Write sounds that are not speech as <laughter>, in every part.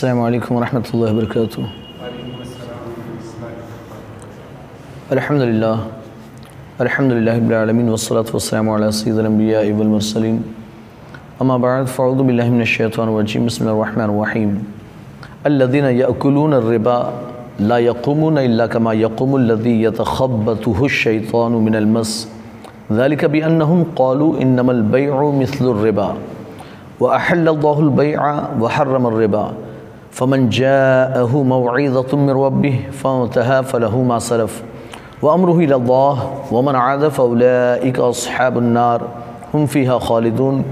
السلام عليكم ورحمة الله وبركاته. الحمد لله. الحمد لله رب العالمين والصلاة والسلام على سيد الأنبياء والمرسلين. أما بعد فأعوذ بالله من الشيطان الرجيم. بسم الله الرحمن الرحيم. الذين يأكلون الربا لا يقومون إلا كما يقوم الذي يتخبطه الشيطان من المس. ذلك بأنهم قالوا إنما البيع مثل الربا. وأحل الله البيع وحرم الربا. فمن جاءه موعظة من ربه فانتهى فله ما سلف. وأمره إلى الله ومن عاد فأولئك أصحاب النار. هم فيها خالدون.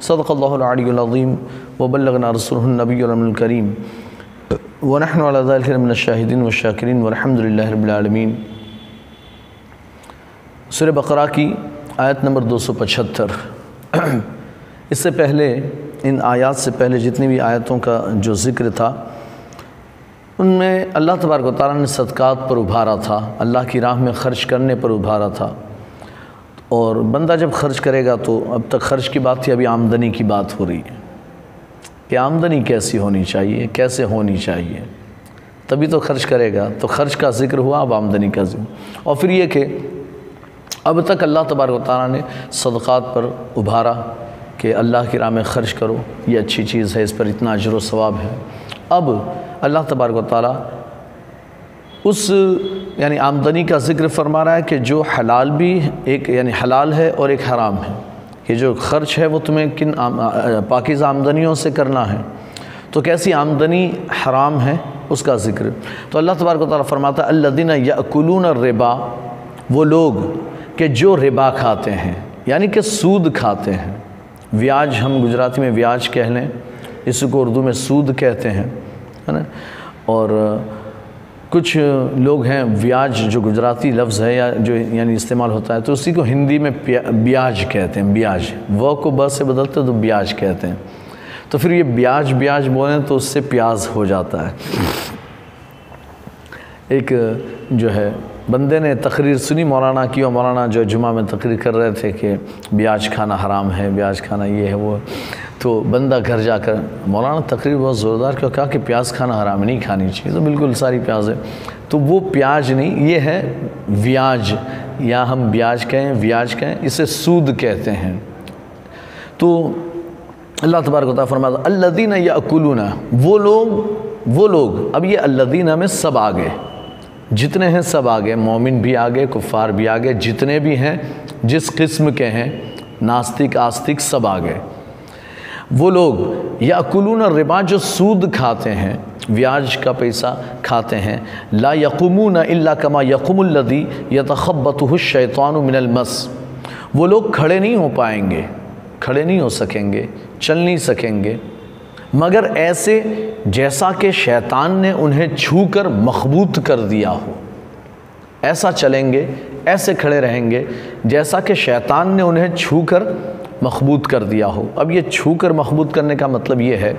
صدق الله العلي العظيم. وبلغنا رسوله النبي الكريم. ونحن على ذلك من الشاهدين والشاكرين. والحمد لله رب العالمين. سورہ بقرہ کی آیت نمبر دو سو پچھتر اس سے پہلے ان آیات سے پہلے جتنی بھی آیتوں کا جو ذکر تھا، ان میں اللہ تبارک و تعالیٰ نے صدقات پر ابھارا تھا، اللہ کی راہ میں خرچ کرنے پر ابھارا تھا۔ اور بندہ جب خرچ کرے گا تو اب تک خرچ کی بات تھی، ابھی آمدنی کی بات ہو رہی ہے کہ آمدنی کیسی ہونی چاہیے، کیسے ہونی چاہیے۔ تبھی تو خرچ کرے گا، تو خرچ کا ذکر ہوا، اب آمدنی کا ذکر۔ اور پھر یہ کہ اب تک اللہ تبارک و تعالیٰ نے صدقات پر ابھارا۔ کہ اللہ کی راہ میں خرچ کرو، یہ اچھی چیز ہے، اس پر اتنا اجر و ثواب ہے۔ اب اللہ تبارک و تعالیٰ اس یعنی آمدنی کا ذکر فرما رہا ہے کہ جو حلال بھی ایک یعنی حلال ہے اور ایک حرام ہے۔ کہ جو خرچ ہے وہ تمہیں کن پاکیزہ آمدنیوں سے کرنا ہے۔ تو کیسی آمدنی حرام ہے؟ اس کا ذکر۔ تو اللہ تبارک و تعالیٰ فرماتا ہے الدین یأکلون الربا۔ وہ لوگ کہ جو ربا کھاتے ہیں یعنی کہ سود کھاتے ہیں۔ ویاج ہم گجراتی میں ویاج کہہ لیں، اس کو اردو میں سود کہتے ہیں، ہے نا؟ اور کچھ لوگ ہیں ویاج جو گجراتی لفظ ہے یا جو یعنی استعمال ہوتا ہے، تو اسی کو ہندی میں بیاج کہتے ہیں، بیاج۔ وہ کو بس سے بدلتے تو بیاج کہتے ہیں۔ تو پھر یہ بیاج بیاج بولیں تو اس سے پیاز ہو جاتا ہے۔ ایک جو ہے بندے نے تقریر سنی مولانا کی اور مولانا جو جمعہ میں تقریر کر رہے تھے کہ بیاج کھانا حرام ہے، بیاج کھانا یہ ہے، وہ۔ تو بندہ گھر جا کر، مولانا تقریر بہت زوردار کیوں کہا کہ پیاز کھانا حرام نہیں کھانی چاہیے۔ تو بالکل ساری پیاز ہے۔ تو وہ پیاز نہیں، یہ ہے ویاج۔ یا ہم بیاج کہیں، ویاج کہیں، اسے سود کہتے ہیں۔ تو اللہ تبارک و تعالیٰ فرماتا اللہ دینہ یا وہ لوگ وہ لوگ، اب یہ اللہ دینہ میں سب آگے جتنے ہیں سب آگے، مومن بھی آگے، کفار بھی آگے، جتنے بھی ہیں، جس قسم کے ہیں ناستک آستک، سب آگے۔ وہ لوگ یا اکلون ربا جو سود کھاتے ہیں، ویاج کا پیسہ کھاتے ہیں، لا یقمون الا کما یقم الذی یتخبطہ الشیطان من المس۔ وہ لوگ کھڑے نہیں ہو پائیں گے، کھڑے نہیں ہو سکیں گے، چل نہیں سکیں گے۔ مگر ایسے جیسا کہ شیطان نے انہیں چھو کر مخبوط کر دیا ہو۔ ایسا چلیں گے، ایسے کھڑے رہیں گے جیسا کہ شیطان نے انہیں چھو کر مخبوط کر دیا ہو۔ اب یہ چھو کر مخبوط کرنے کا مطلب یہ ہے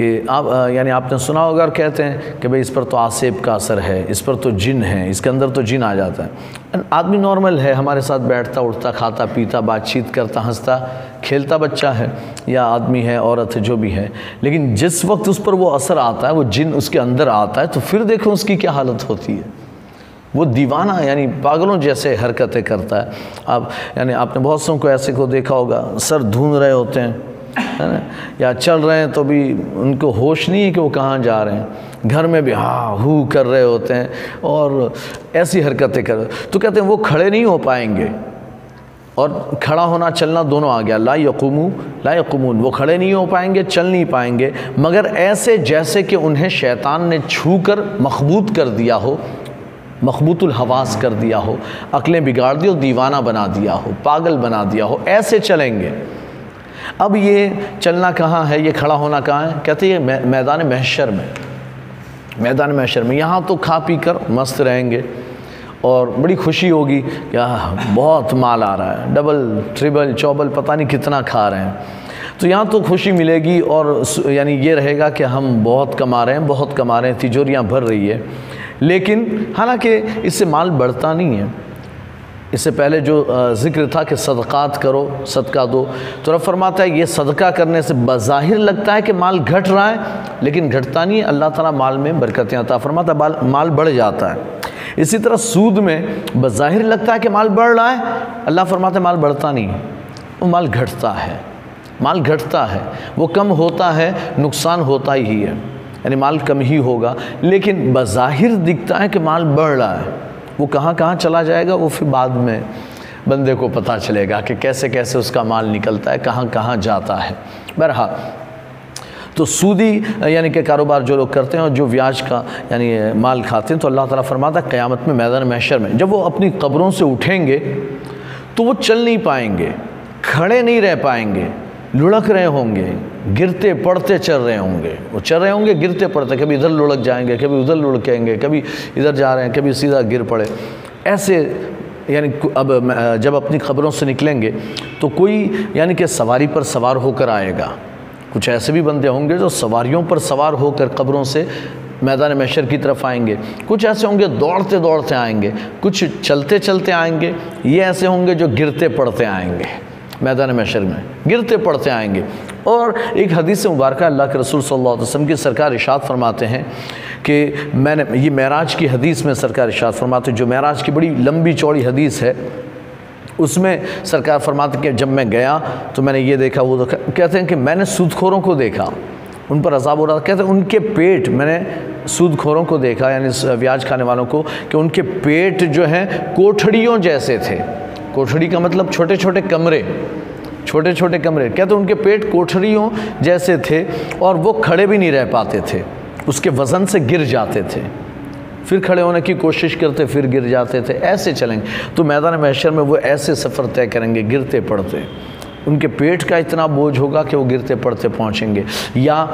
کہ آپ یعنی آپ نے سنا ہوگا اور کہتے ہیں کہ بھئی اس پر تو آسیب کا اثر ہے، اس پر تو جن ہے اس کے اندر تو جن آ جاتا ہے۔ آدمی نارمل ہے، ہمارے ساتھ بیٹھتا، اٹھتا، کھاتا، پیتا، بات چیت کرتا، ہنستا، کھیلتا بچہ ہے یا آدمی ہے، عورت ہے، جو بھی ہے، لیکن جس وقت اس پر وہ اثر آتا ہے، وہ جن اس کے اندر آتا ہے، تو پھر دیکھو اس کی کیا حالت ہوتی ہے۔ وہ دیوانہ یعنی پاگلوں جیسے حرکتیں کرتا ہے۔ آپ یعنی آپ نے بہت سوں کو ایسے کو دیکھا ہوگا، سر دھون رہے ہوتے ہیں۔ ہے نا؟ یا چل رہے ہیں تو بھی ان کو ہوش نہیں ہے کہ وہ کہاں جا رہے ہیں۔ گھر میں بھی ہاں ہو کر رہے ہوتے ہیں اور ایسی حرکتیں کر تو کہتے ہیں وہ کھڑے نہیں ہو پائیں گے۔ اور کھڑا ہونا، چلنا دونوں آ گیا لا یقومو، لا یقومون، وہ کھڑے نہیں ہو پائیں گے، چل نہیں پائیں گے۔ مگر ایسے جیسے کہ انہیں شیطان نے چھو کر مخبوط کر دیا ہو، مخبوط الحواس کر دیا ہو، عقلیں بگاڑ دی ہو، دیوانہ بنا دیا ہو، پاگل بنا دیا ہو، ایسے چلیں گے۔ اب یہ چلنا کہاں ہے؟ یہ کھڑا ہونا کہاں ہے؟ کہتے ہیں میدان محشر میں۔ میدان محشر میں۔ یہاں تو کھا پی کر مست رہیں گے اور بڑی خوشی ہوگی کہ بہت مال آ رہا ہے۔ ڈبل، ٹریبل، چوبل، پتہ نہیں کتنا کھا رہے ہیں۔ تو یہاں تو خوشی ملے گی اور یعنی یہ رہے گا کہ ہم بہت کما رہے ہیں، بہت کما رہے ہیں، تجوریاں بھر رہی ہے لیکن حالانکہ اس سے مال بڑھتا نہیں ہے۔ اس سے پہلے جو ذکر تھا کہ صدقات کرو، صدقہ دو، تو رب فرماتا ہے یہ صدقہ کرنے سے بظاہر لگتا ہے کہ مال گھٹ رہا ہے، لیکن گھٹتا نہیں ہے اللہ تعالیٰ مال میں برکتیں عطا فرماتا ہے مال بڑھ جاتا ہے۔ اسی طرح سود میں بظاہر لگتا ہے کہ مال بڑھ رہا ہے، اللہ فرماتا ہے مال بڑھتا نہیں، وہ مال گھٹتا ہے۔ مال گھٹتا ہے، وہ کم ہوتا ہے، نقصان ہوتا ہی ہے یعنی مال کم ہی ہوگا، لیکن بظاہر دکھتا ہے کہ مال بڑھ رہا ہے۔ وہ کہاں کہاں چلا جائے گا وہ پھر بعد میں بندے کو پتہ چلے گا کہ کیسے کیسے اس کا مال نکلتا ہے، کہاں کہاں جاتا ہے۔ بہرحال، تو سودی یعنی کہ کاروبار جو لوگ کرتے ہیں اور جو ویاج کا یعنی مال کھاتے ہیں، تو اللہ تعالیٰ فرماتا ہے، قیامت میں میدان محشر میں جب وہ اپنی قبروں سے اٹھیں گے، تو وہ چل نہیں پائیں گے، کھڑے نہیں رہ پائیں گے، لڑک رہے ہوں گے۔ گرتے پڑتے چل رہے ہوں گے۔ وہ چل رہے ہوں گے، گرتے پڑتے، کبھی ادھر لڑک جائیں گے، کبھی ادھر لڑکیں گے، کبھی ادھر جا رہے ہیں، کبھی سیدھا گر پڑے۔ ایسے یعنی اب جب اپنی خبروں سے نکلیں گے تو کوئی یعنی کہ سواری پر سوار ہو کر آئے گا۔ کچھ ایسے بھی بندے ہوں گے جو سواریوں پر سوار ہو کر قبروں سے میدان محشر کی طرف آئیں گے۔ کچھ ایسے ہوں گے دوڑتے دوڑتے آئیں گے، کچھ چلتے چلتے آئیں گے، یہ ایسے ہوں گے جو گرتے پڑتے آئیں گے میدان محشر میں۔ گرتے پڑتے آئیں گے۔ اور ایک حدیث مبارکہ اللہ کے رسول صلی اللہ علیہ وسلم کی سرکار اشاد فرماتے ہیں کہ میں نے یہ معراج کی حدیث میں سرکار اشاد فرماتے ہیں، جو معراج کی بڑی لمبی چوڑی حدیث ہے، اس میں سرکار فرماتے کہ جب میں گیا تو میں نے یہ دیکھا، وہ کہتے ہیں کہ میں نے سود خوروں کو دیکھا، ان پر عذاب ہو رہا کہتے ہیں ان کے پیٹ، میں نے سود خوروں کو دیکھا یعنی ویاج کھانے والوں کو، کہ ان کے پیٹ جو ہیں کوٹھڑیوں جیسے تھے۔ کوٹھڑی کا مطلب چھوٹے چھوٹے کمرے۔ چھوٹے چھوٹے کمرے۔ کہتے ہیں ان کے پیٹ کوٹھریوں جیسے تھے، اور وہ کھڑے بھی نہیں رہ پاتے تھے۔ اس کے وزن سے گر جاتے تھے۔ پھر کھڑے ہونے کی کوشش کرتے، پھر گر جاتے تھے۔ ایسے چلیں۔ گے تو میدان محشر میں وہ ایسے سفر طے کریں گے، گرتے پڑتے۔ ان کے پیٹ کا اتنا بوجھ ہوگا کہ وہ گرتے پڑتے پہنچیں گے۔ یا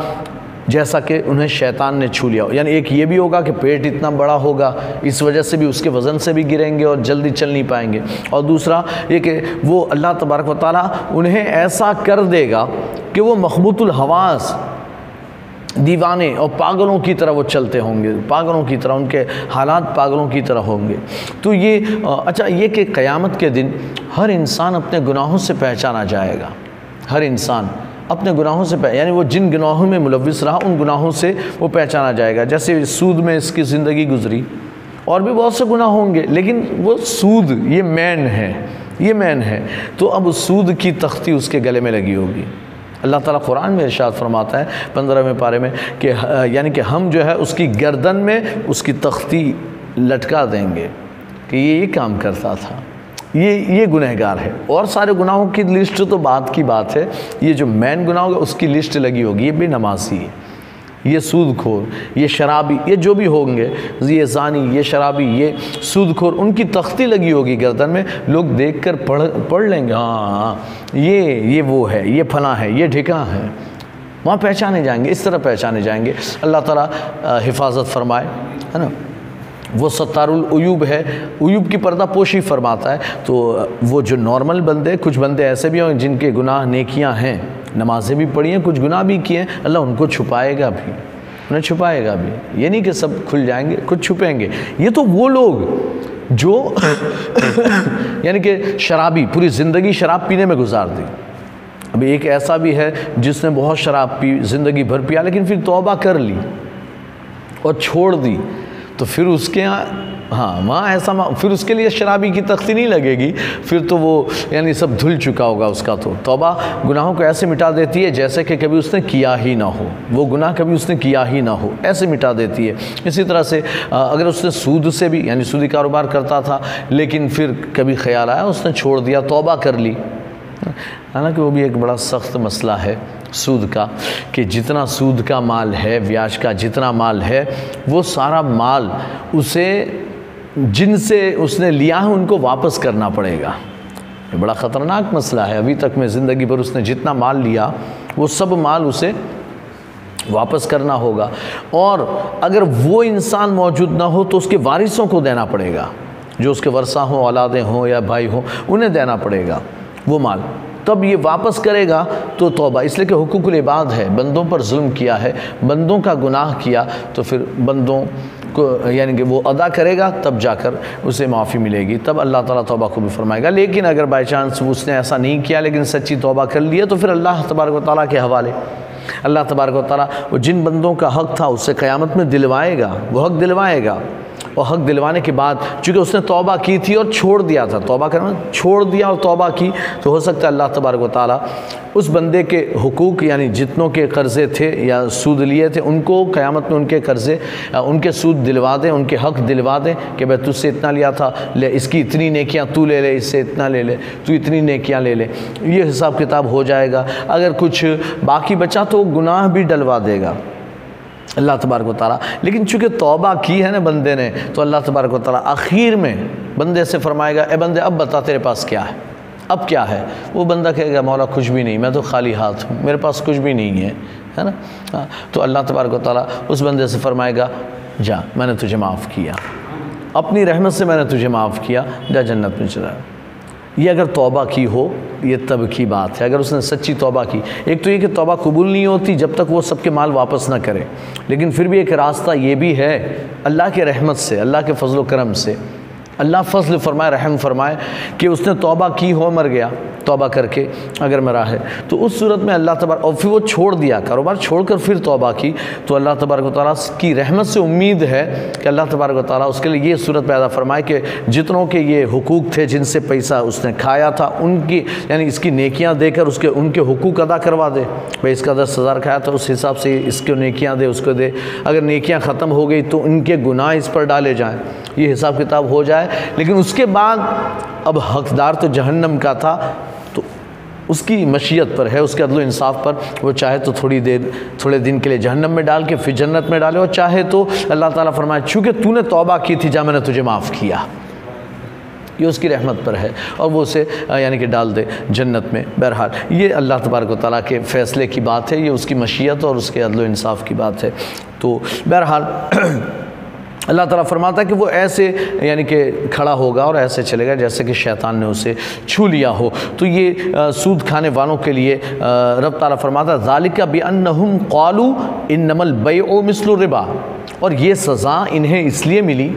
جیسا کہ انہیں شیطان نے چھو لیا۔ یعنی ایک یہ بھی ہوگا کہ پیٹ اتنا بڑا ہوگا، اس وجہ سے بھی اس کے وزن سے بھی گریں گے اور جلدی چل نہیں پائیں گے۔ اور دوسرا یہ کہ وہ اللہ تبارک و تعالیٰ انہیں ایسا کر دے گا کہ وہ مخبوط الحواس، دیوانے اور پاگلوں کی طرح وہ چلتے ہوں گے۔ پاگلوں کی طرح، ان کے حالات پاگلوں کی طرح ہوں گے۔ تو یہ اچھا یہ کہ قیامت کے دن ہر انسان اپنے گناہوں سے پہچانا جائے گا۔ ہر انسان۔ اپنے گناہوں سے یعنی وہ جن گناہوں میں ملوث رہا، ان گناہوں سے وہ پہچانا جائے گا۔ جیسے سود میں اس کی زندگی گزری، اور بھی بہت سے گناہ ہوں گے، لیکن وہ سود، یہ مین ہے، یہ مین ہے۔ تو اب سود کی تختی اس کے گلے میں لگی ہوگی۔ اللہ تعالیٰ قرآن میں ارشاد فرماتا ہے پندرہویں پارے میں کہ یعنی کہ ہم جو ہے اس کی گردن میں اس کی تختی لٹکا دیں گے کہ یہ یہ کام کرتا تھا۔ یہ یہ گنہگار ہے۔ اور سارے گناہوں کی لسٹ تو بات کی بات ہے۔ یہ جو مین گناہ ہوگا، اس کی لسٹ لگی ہوگی۔ یہ بے نمازی ہے۔ یہ سود کھور یہ شرابی، یہ جو بھی ہوں گے، یہ زانی، یہ شرابی، یہ سود کھور ان کی تختی لگی ہوگی گردن میں۔ لوگ دیکھ کر پڑھ پڑھ لیں گے ہاں ہاں یہ یہ وہ ہے، یہ فلاں ہے، یہ ڈھکا ہے۔ وہاں پہچانے جائیں گے، اس طرح پہچانے جائیں گے۔ اللہ تعالیٰ حفاظت فرمائے، ہے نا؟ وہ ستار العیوب ہے۔ عیوب کی پردہ پوشی فرماتا ہے۔ تو وہ جو نارمل بندے، کچھ بندے ایسے بھی ہوں جن کے گناہ نیکیاں ہیں۔ نمازیں بھی پڑھی ہیں، کچھ گناہ بھی کیے ہیں۔ اللہ ان کو چھپائے گا بھی۔ انہیں چھپائے گا بھی۔ یہ نہیں کہ سب کھل جائیں گے، کچھ چھپیں گے۔ یہ تو وہ لوگ جو <coughs> یعنی کہ شرابی، پوری زندگی شراب پینے میں گزار دی ابھی ایک ایسا بھی ہے جس نے بہت شراب پی، زندگی بھر پیا، لیکن پھر توبہ کر لی اور چھوڑ دی۔ تو پھر اس کے ہاں ہاں وہاں ایسا پھر اس کے لیے شرابی کی تختی نہیں لگے گی۔ پھر تو وہ یعنی سب دھل چکا ہوگا اس کا تو۔ توبہ گناہوں کو ایسے مٹا دیتی ہے جیسے کہ کبھی اس نے کیا ہی نہ ہو۔ وہ گناہ کبھی اس نے کیا ہی نہ ہو۔ ایسے مٹا دیتی ہے۔ اسی طرح سے اگر اس نے سود سے بھی یعنی سودی کاروبار کرتا تھا، لیکن پھر کبھی خیال آیا، اس نے چھوڑ دیا، توبہ کر لی۔ حالانکہ وہ بھی ایک بڑا سخت مسئلہ ہے۔ سود کا، کہ جتنا سود کا مال ہے ویاج کا جتنا مال ہے، وہ سارا مال اسے، جن سے اس نے لیا ہے، ان کو واپس کرنا پڑے گا۔ یہ بڑا خطرناک مسئلہ ہے۔ ابھی تک میں زندگی پر اس نے جتنا مال لیا، وہ سب مال اسے واپس کرنا ہوگا۔ اور اگر وہ انسان موجود نہ ہو، تو اس کے وارثوں کو دینا پڑے گا۔ جو اس کے ورثہ ہوں، اولادیں ہوں یا بھائی ہوں، انہیں دینا پڑے گا وہ مال۔ تب یہ واپس کرے گا تو توبہ۔ اس لیے کہ حقوق العباد ہے، بندوں پر ظلم کیا ہے، بندوں کا گناہ کیا، تو پھر بندوں کو یعنی کہ وہ ادا کرے گا، تب جا کر اسے معافی ملے گی۔ تب اللہ تعالیٰ توبہ کو بھی فرمائے گا۔ لیکن اگر بائی چانس اس نے ایسا نہیں کیا، لیکن سچی توبہ کر لیا، تو پھر اللہ تبارک و تعالیٰ کے حوالے۔ اللہ تبارک و تعالیٰ وہ جن بندوں کا حق تھا، اسے قیامت میں دلوائے گا، وہ حق دلوائے گا۔ اور حق دلوانے کے بعد چونکہ اس نے توبہ کی تھی اور چھوڑ دیا تھا، توبہ کرنا، چھوڑ دیا اور توبہ کی، تو ہو سکتا ہے اللہ تبارک و تعالیٰ اس بندے کے حقوق یعنی جتنوں کے قرضے تھے یا سود لیے تھے، ان کو قیامت میں ان کے قرضے ان کے سود دلوا دیں، ان کے حق دلوا دیں کہ بھائی تجھ سے اتنا لیا تھا، لے، اس کی اتنی نیکیاں تو لے لے، اس سے اتنا لے لے، تو اتنی نیکیاں لے لے۔ یہ حساب کتاب ہو جائے گا۔ اگر کچھ باقی بچا تو گناہ بھی ڈلوا دے گا۔ اللہ تبارک و تعالیٰ۔ لیکن چونکہ توبہ کی ہے نا بندے نے، تو اللہ تبارک و تعالیٰ آخر میں بندے سے فرمائے گا، اے بندے، اب بتا تیرے پاس کیا ہے؟ اب کیا ہے؟ وہ بندہ کہے گا، مولا، کچھ بھی نہیں، میں تو خالی ہاتھ ہوں، میرے پاس کچھ بھی نہیں ہے ہے نا؟ ہاں، تو اللہ تبارک و تعالیٰ اس بندے سے فرمائے گا، جا، میں نے تجھے معاف کیا، اپنی رحمت سے میں نے تجھے معاف کیا، جا جنت میں چلا۔ یہ اگر توبہ کی ہو، یہ تب کی بات ہے۔ اگر اس نے سچی توبہ کی، ایک تو یہ کہ توبہ قبول نہیں ہوتی جب تک وہ سب کے مال واپس نہ کرے۔ لیکن پھر بھی ایک راستہ یہ بھی ہے، اللہ کے رحمت سے، اللہ کے فضل و کرم سے اللہ فضل فرمائے، رحم فرمائے کہ اس نے توبہ کی ہو، مر گیا، توبہ کر کے اگر مرا ہے۔ تو اس صورت میں اللہ تبارک، اور پھر وہ چھوڑ دیا، کاروبار چھوڑ کر پھر توبہ کی۔ تو اللہ تبارک و تعالیٰ کی رحمت سے امید ہے کہ اللہ تبارک و تعالیٰ اس کے لیے یہ صورت پیدا فرمائے کہ جتنوں کے یہ حقوق تھے، جن سے پیسہ اس نے کھایا تھا، ان کی یعنی اس کی نیکیاں دے کر اس کے، ان کے حقوق ادا کروا دے۔ بھائی، اس کا دس ہزار کھایا تھا، اس حساب سے اس کو نیکیاں دے، اس کو دے۔ اگر نیکیاں ختم ہو گئی تو ان کے گناہ اس پر ڈالے جائیں۔ یہ حساب کتاب ہو جائے لیکن اس کے بعد اب حقدار تو جہنم کا تھا، تو اس کی مشیت پر ہے، اس کے عدل و انصاف پر، وہ چاہے تو تھوڑی دیر، تھوڑے دن کے لیے جہنم میں ڈال کے، پھر جنت میں ڈالے، اور چاہے تو اللہ تعالیٰ فرمائے، چونکہ تو نے توبہ کی تھی جہاں میں نے تجھے معاف کیا۔ یہ اس کی رحمت پر ہے، اور وہ اسے یعنی کہ ڈال دے جنت میں۔ بہرحال، یہ اللہ تبارک و تعالیٰ کے فیصلے کی بات ہے، یہ اس کی مشیت اور اس کے عدل و انصاف کی بات ہے۔ تو بہرحال اللہ تعالیٰ فرماتا ہے کہ وہ ایسے یعنی کہ کھڑا ہوگا اور ایسے چلے گا جیسے کہ شیطان نے اسے چھو لیا ہو۔ تو یہ سود کھانے والوں کے لیے رب تعالیٰ فرماتا ہے ذالکہ بِأَنَّهُمْ قَالُوا إِنَّمَا الْبَيْعُ مِثْلُ الرِّبَا۔ اور یہ سزا انہیں اس لیے ملی،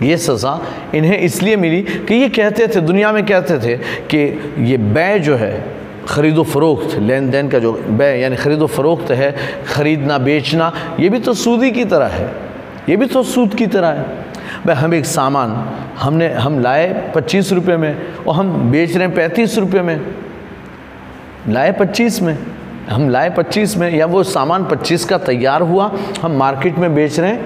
یہ سزا انہیں اس لیے ملی کہ یہ کہتے تھے، دنیا میں کہتے تھے کہ یہ بے جو ہے، خرید و فروخت، لین دین کا جو بے یعنی خرید و فروخت ہے، خریدنا، بیچنا، یہ بھی تو سودی کی طرح ہے۔ یہ بھی تو سود کی طرح ہے۔ بھائی، ہم ایک سامان، ہم نے، ہم لائے پچیس روپے میں اور ہم بیچ رہے ہیں پینتیس روپے میں۔ لائے پچیس میں۔ ہم لائے پچیس میں، یا وہ سامان پچیس کا تیار ہوا، ہم مارکیٹ میں بیچ رہے ہیں۔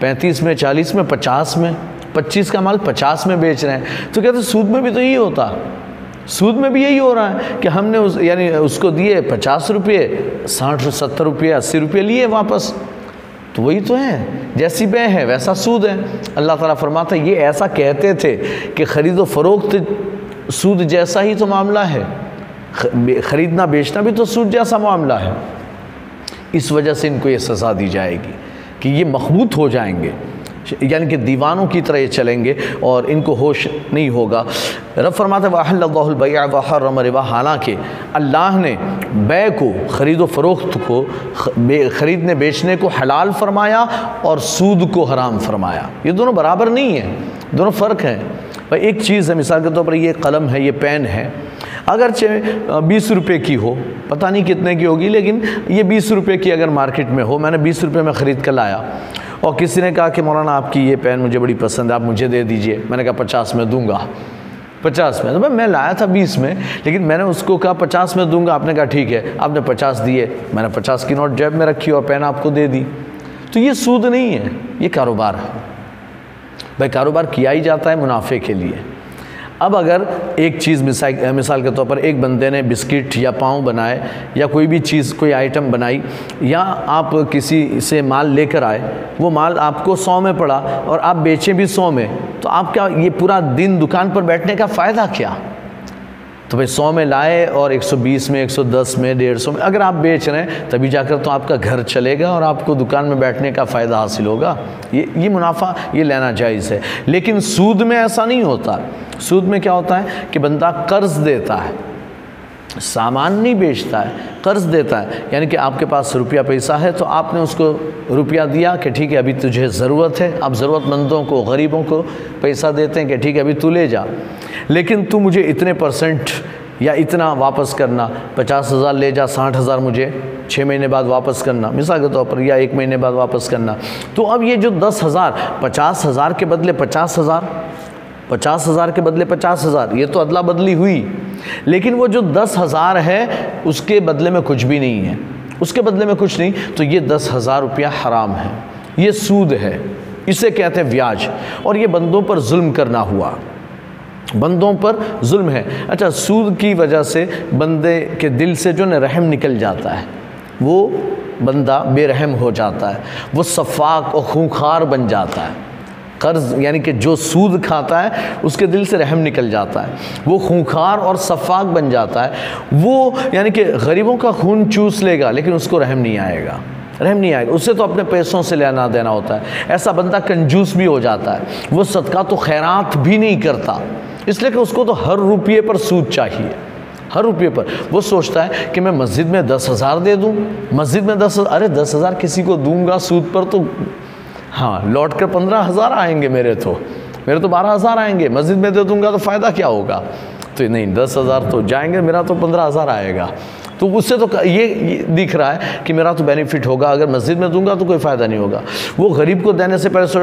پینتیس میں، چالیس میں، پچاس میں۔ پچیس کا مال پچاس میں بیچ رہے ہیں۔ تو کہتے ہیں سود میں بھی تو یہی ہوتا۔ سود میں بھی یہی ہو رہا ہے کہ ہم نے اس یعنی اس کو دیے پچاس روپے، ساٹھ، ستر روپے، اسی روپے لیے واپس۔ تو وہی تو ہیں، جیسی بے ہے ویسا سود ہے اللہ تعالیٰ فرماتا ہے، یہ ایسا کہتے تھے کہ خرید و فروخت سود جیسا ہی تو معاملہ ہے۔ خریدنا، بیچنا بھی تو سود جیسا معاملہ ہے۔ اس وجہ سے ان کو یہ سزا دی جائے گی کہ یہ مخبوط ہو جائیں گے۔ یعنی کہ دیوانوں کی طرح یہ چلیں گے اور ان کو ہوش نہیں ہوگا۔ رب فرماتا ہے، وَأَحَلَّ اللَّهُ الْبَيْعَ وَحَرَّمَ حالانکہ اللہ نے بے کو، خرید و فروخت کو خریدنے، بیچنے کو حلال فرمایا اور سود کو حرام فرمایا۔ یہ دونوں برابر نہیں ہیں، دونوں فرق ہیں۔ بھائی، ایک چیز ہے، مثال کے طور پر یہ قلم ہے، یہ پین ہے۔ اگرچہ بیس روپے کی ہو، پتہ نہیں کتنے کی ہوگی، لیکن یہ بیس روپے کی اگر مارکیٹ میں ہو، میں نے بیس روپے میں خرید کر لایا۔ اور کسی نے کہا کہ مولانا آپ کی یہ پین مجھے بڑی پسند ہے، آپ مجھے دے دیجیے۔ میں نے کہا پچاس میں دوں گا۔ پچاس میں۔ تو میں لایا تھا بیس میں، لیکن میں نے اس کو کہا پچاس میں دوں گا۔ آپ نے کہا ٹھیک ہے، آپ نے پچاس دیے۔ میں نے پچاس کی نوٹ جیب میں رکھی اور پین آپ کو دے دی۔ تو یہ سود نہیں ہے، یہ کاروبار ہے۔ بھائی، کاروبار کیا ہی جاتا ہے منافع کے لیے۔ اب اگر ایک چیز مثال کے طور پر ایک بندے نے بسکٹ یا پاؤں بنائے یا کوئی بھی چیز کوئی آئٹم بنائی یا آپ کسی سے مال لے کر آئے، وہ مال آپ کو سو میں پڑا اور آپ بیچیں بھی سو میں، تو آپ کا یہ پورا دن دکان پر بیٹھنے کا فائدہ کیا؟ تو بھائی سو میں لائے اور ایک سو بیس میں، ایک سو دس میں، ڈیڑھ سو میں۔ اگر آپ بیچ رہے ہیں، تبھی جا کر تو آپ کا گھر چلے گا اور آپ کو دکان میں بیٹھنے کا فائدہ حاصل ہوگا۔ یہ یہ منافع، یہ لینا جائز ہے۔ لیکن سود میں ایسا نہیں ہوتا۔ سود میں کیا ہوتا ہے کہ بندہ قرض دیتا ہے۔ سامان نہیں بیچتا ہے، قرض دیتا ہے۔ یعنی کہ آپ کے پاس روپیہ پیسہ ہے تو آپ نے اس کو روپیہ دیا کہ ٹھیک ہے، ابھی تجھے ضرورت ہے۔ آپ ضرورت مندوں کو، غریبوں کو پیسہ دیتے ہیں کہ ٹھیک ہے، ابھی تو لے جا۔ لیکن تو مجھے اتنے پرسنٹ یا اتنا واپس کرنا، پچاس ہزار لے جا، ساٹھ ہزار مجھے چھ مہینے بعد واپس کرنا۔ مثال کے طور پر یا ایک مہینے بعد واپس کرنا۔ تو اب یہ جو دس ہزار، پچاس ہزار کے بدلے پچاس ہزار پچاس ہزار کے بدلے پچاس ہزار، یہ تو ادلا بدلی ہوئی۔ لیکن وہ جو دس ہزار ہے، اس کے بدلے میں کچھ بھی نہیں ہے۔ اس کے بدلے میں کچھ نہیں، تو یہ دس ہزار روپیہ حرام ہے۔ یہ سود ہے۔ اسے کہتے ہیں ویاج۔ اور یہ بندوں پر ظلم کرنا ہوا۔ بندوں پر ظلم ہے۔ اچھا سود کی وجہ سے بندے کے دل سے جو نا رحم نکل جاتا ہے۔ وہ بندہ بے رحم ہو جاتا ہے۔ وہ صفاق اور خونخار بن جاتا ہے۔ قرض یعنی کہ جو سود کھاتا ہے، اس کے دل سے رحم نکل جاتا ہے۔ وہ خونخار اور صفاق بن جاتا ہے۔ وہ یعنی کہ غریبوں کا خون چوس لے گا، لیکن اس کو رحم نہیں آئے گا۔ رحم نہیں آئے گا۔ اسے تو اپنے پیسوں سے لینا دینا ہوتا ہے۔ ایسا بندہ کنجوس بھی ہو جاتا ہے۔ وہ صدقہ تو خیرات بھی نہیں کرتا۔ اس لیے کہ اس کو تو ہر روپیے پر سود چاہیے۔ ہر روپیے پر۔ وہ سوچتا ہے کہ میں مسجد میں دس ہزار دے دوں۔ مسجد میں دس ہزار۔ ارے دس ہزار کسی کو دوں گا سود پر تو ہاں لوٹ کر پندرہ ہزار آئیں گے میرے تو۔ میرے تو بارہ ہزار آئیں گے۔ مسجد میں دے دوں گا تو فائدہ کیا ہوگا؟ تو نہیں، دس ہزار تو جائیں گے، میرا تو پندرہ ہزار آئے گا۔ تو اس سے تو یہ دکھ رہا ہے کہ میرا تو بینیفٹ ہوگا۔ اگر مسجد میں دوں گا تو کوئی فائدہ نہیں ہوگا۔ وہ غریب کو دینے سے پہلے سو